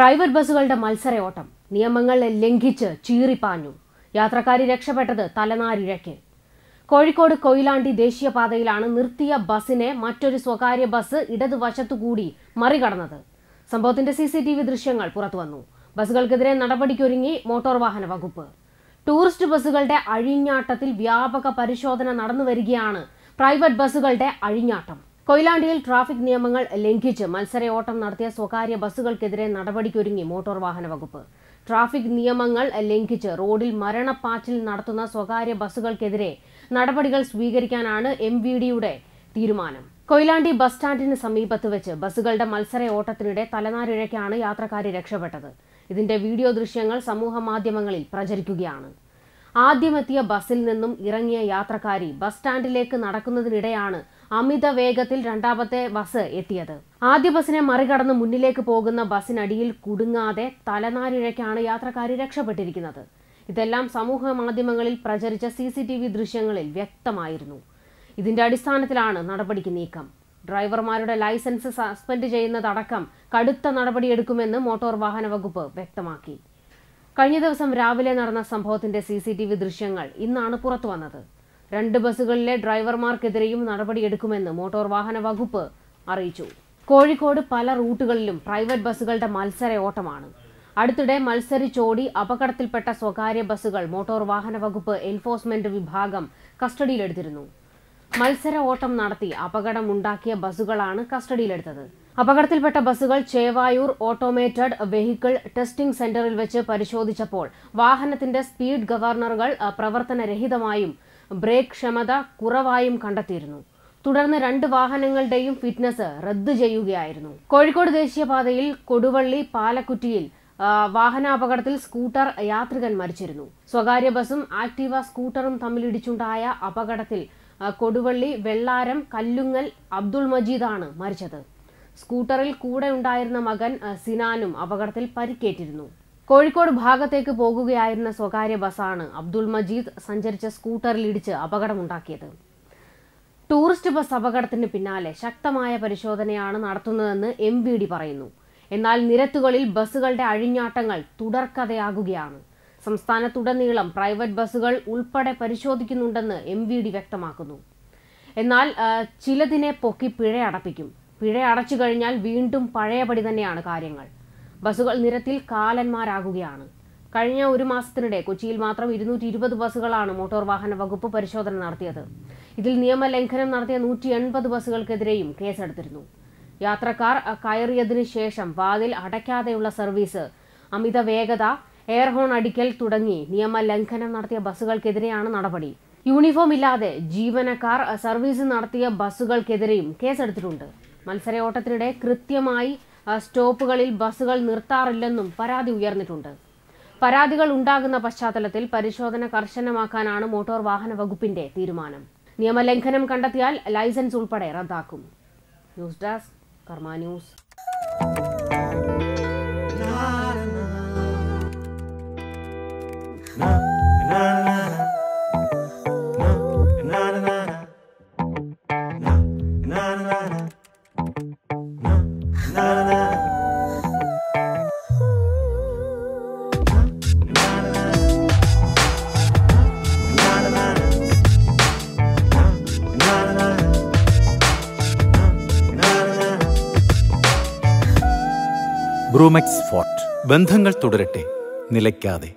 Private ബസ്സുകളുടെ മത്സരയോട്ടം നിയമങ്ങൾ ലംഘിച്ച് ചീറിപ്പാഞ്ഞു. യാത്രക്കാരി രക്ഷപ്പെട്ടത് തലനാരിഴയ്ക്ക്. കോഴിക്കോട് കൊയിലാണ്ടി ദേശീയപാതയിലാണ് നിർത്തിയ ബസ്സിനെ മറ്റൊരു സ്വകാര്യ ബസ് ഇടതുവശത്തുകൂടി മറികടന്നത്. സംഭവത്തിന്റെ സി സി ടി വി ദൃശ്യങ്ങൾ പുറത്തുവന്നു. ബസ്സുകൾക്കെതിരെ നടപടിക്കൊരുങ്ങി മോട്ടോർ വാഹന വകുപ്പ്. ടൂറിസ്റ്റ് ബസ്സുകളുടെ അഴിഞ്ഞാട്ടത്തിൽ വ്യാപക പരിശോധന നടന്നു വരികയാണ് പ്രൈവറ്റ് ബസ്സുകളുടെ അഴിഞ്ഞാട്ടം. കൊയിലാണ്ടിയിൽ ട്രാഫിക് നിയമങ്ങൾ ലംഘിച്ച് മത്സര ഓട്ടം നടത്തിയ സ്വകാര്യ ബസ്സുകൾക്കെതിരെ നടപടിക്കൊരുങ്ങി മോട്ടോർ വാഹന വകുപ്പ്. ട്രാഫിക് നിയമങ്ങൾ ലംഘിച്ച് റോഡിൽ മരണപ്പാച്ചിൽ നടത്തുന്ന സ്വകാര്യ ബസ്സുകൾക്കെതിരെ നടപടികൾ സ്വീകരിക്കാനാണ് എം വി ഡിയുടെ തീരുമാനം. കൊയിലാണ്ടി ബസ് സ്റ്റാൻഡിന് സമീപത്ത് വെച്ച് ബസ്സുകളുടെ മത്സര ഓട്ടത്തിനിടെ തലനാരിഴയ്ക്കാണ് യാത്രക്കാരെ രക്ഷപ്പെട്ടത്. ഇതിന്റെ വീഡിയോ ദൃശ്യങ്ങൾ സമൂഹ മാധ്യമങ്ങളിൽ പ്രചരിക്കുകയാണ്. ആദ്യമെത്തിയ ബസ്സിൽ നിന്നും ഇറങ്ങിയ യാത്രക്കാരി ബസ് സ്റ്റാൻഡിലേക്ക് നടക്കുന്നതിനിടെയാണ് അമിത വേഗത്തിൽ രണ്ടാമത്തെ ബസ് എത്തിയത്. ആദ്യ ബസ്സിനെ മറികടന്ന് മുന്നിലേക്ക് പോകുന്ന ബസ്സിനടിയിൽ കുടുങ്ങാതെ തലനാരിഴയ്ക്കാണ് യാത്രക്കാരി രക്ഷപ്പെട്ടിരിക്കുന്നത്. ഇതെല്ലാം സമൂഹ മാധ്യമങ്ങളിൽ പ്രചരിച്ച സി സി ടി വി ദൃശ്യങ്ങളിൽ വ്യക്തമായിരുന്നു. ഇതിന്റെ അടിസ്ഥാനത്തിലാണ് നടപടിക്ക് നീക്കം. ഡ്രൈവർമാരുടെ ലൈസൻസ് സസ്പെൻഡ് ചെയ്യുന്നതടക്കം കടുത്ത നടപടിയെടുക്കുമെന്ന് മോട്ടോർ വാഹന വകുപ്പ് വ്യക്തമാക്കി. കഴിഞ്ഞ ദിവസം രാവിലെ നടന്ന സംഭവത്തിന്റെ സി സി ടി വി ദൃശ്യങ്ങൾ ഇന്നാണ് പുറത്തു വന്നത്. രണ്ട് ബസ്സുകളിലെ ഡ്രൈവർമാർക്കെതിരെയും നടപടിയെടുക്കുമെന്ന് മോട്ടോർ വാഹന വകുപ്പ് അറിയിച്ചു. കോഴിക്കോട് പല റൂട്ടുകളിലും പ്രൈവറ്റ് ബസ്സുകളുടെ മത്സര ഓട്ടമാണ് അടുത്തിടെ മത്സരിച്ചോടി അപകടത്തിൽപ്പെട്ട സ്വകാര്യ ബസ്സുകൾ മോട്ടോർ വാഹന വകുപ്പ് എൻഫോഴ്സ്മെന്റ് വിഭാഗം കസ്റ്റഡിയിലെടുത്തിരുന്നു. മത്സര ഓട്ടം നടത്തി അപകടമുണ്ടാക്കിയ ബസ്സുകളാണ് കസ്റ്റഡിയിലെടുത്തത്. അപകടത്തിൽപ്പെട്ട ബസ്സുകൾ ചേവായൂർ ഓട്ടോമേറ്റഡ് വെഹിക്കിൾ ടെസ്റ്റിംഗ് സെന്ററിൽ വെച്ച് പരിശോധിച്ചപ്പോൾ വാഹനത്തിന്റെ സ്പീഡ് ഗവർണറുകൾ പ്രവർത്തനരഹിതമായും ബ്രേക്ക് ക്ഷമത കുറവായും കണ്ടെത്തിയിരുന്നു. തുടർന്ന് രണ്ട് വാഹനങ്ങളുടെയും ഫിറ്റ്നസ് റദ്ദു ചെയ്യുകയായിരുന്നു. കോഴിക്കോട് ദേശീയപാതയിൽ കൊടുവള്ളി പാലക്കുറ്റിയിൽ വാഹനാപകടത്തിൽ സ്കൂട്ടർ യാത്രികൻ മരിച്ചിരുന്നു. സ്വകാര്യ ബസ്സും ആക്ടീവ സ്കൂട്ടറും തമ്മിലിടിച്ചുണ്ടായ അപകടത്തിൽ കൊടുവള്ളി വെള്ളാരം കല്ലുങ്ങൽ അബ്ദുൾ മജീദാണ് മരിച്ചത്. സ്കൂട്ടറിൽ കൂടെ ഉണ്ടായിരുന്ന മകൻ സിനാനും അപകടത്തിൽ പരിക്കേറ്റിരുന്നു. കോഴിക്കോട് ഭാഗത്തേക്ക് പോകുകയായിരുന്ന സ്വകാര്യ ബസ്സാണ് അബ്ദുൾ മജീദ് സഞ്ചരിച്ച സ്കൂട്ടറിൽ ഇടിച്ച് അപകടമുണ്ടാക്കിയത്. ടൂറിസ്റ്റ് ബസ് അപകടത്തിന് പിന്നാലെ ശക്തമായ പരിശോധനയാണ് നടത്തുന്നതെന്ന് എം പറയുന്നു. എന്നാൽ നിരത്തുകളിൽ ബസ്സുകളുടെ അഴിഞ്ഞാട്ടങ്ങൾ തുടർക്കഥയാകുകയാണ്. സംസ്ഥാനത്തുടനീളം പ്രൈവറ്റ് ബസ്സുകൾ ഉൾപ്പെടെ പരിശോധിക്കുന്നുണ്ടെന്ന് എം വി ഡി വ്യക്തമാക്കുന്നു. എന്നാൽ ചിലതിനെ പൊക്കി പിഴ അടപ്പിക്കും. പിഴ അടച്ചു കഴിഞ്ഞാൽ വീണ്ടും പഴയപടി തന്നെയാണ് കാര്യങ്ങൾ. ബസ്സുകൾ നിരത്തിൽ കാലന്മാരാകുകയാണ്. കഴിഞ്ഞ ഒരു മാസത്തിനിടെ കൊച്ചിയിൽ മാത്രം ഇരുന്നൂറ്റി ഇരുപത് ബസ്സുകളാണ് മോട്ടോർ വാഹന വകുപ്പ് പരിശോധന നടത്തിയത്. ഇതിൽ നിയമലംഘനം നടത്തിയ നൂറ്റി എൺപത് ബസ്സുകൾക്കെതിരെയും കേസെടുത്തിരുന്നു. യാത്രക്കാർ കയറിയതിനു ശേഷം വാതിൽ അടയ്ക്കാതെയുള്ള സർവീസ് അമിത വേഗത എയർ ഹോൺ അടിക്കൽ തുടങ്ങി. നിയമലംഘനം നടത്തിയ ബസ്സുകൾക്കെതിരെയാണ് നടപടി. യൂണിഫോം ഇല്ലാതെ ജീവനക്കാർ സർവീസ് നടത്തിയ ബസ്സുകൾക്കെതിരെയും കേസെടുത്തിട്ടുണ്ട്. മത്സരയോട്ടത്തിനിടെ കൃത്യമായി സ്റ്റോപ്പുകളിൽ ബസ്സുകൾ നിർത്താറില്ലെന്നും പരാതി ഉയർന്നിട്ടുണ്ട്. പരാതികൾ ഉണ്ടാകുന്ന പശ്ചാത്തലത്തിൽ പരിശോധന കർശനമാക്കാനാണ് മോട്ടോർ വാഹന വകുപ്പിന്റെ തീരുമാനം. നിയമലംഘനം കണ്ടെത്തിയാൽ ലൈസൻസ് ഉൾപ്പെടെ റദ്ദാക്കും. News desk Karma news. ബ്രൂമെക്സ് ഫോർട്ട്. ബന്ധങ്ങൾ തുടരട്ടെ. നിലയ്ക്കാതെ.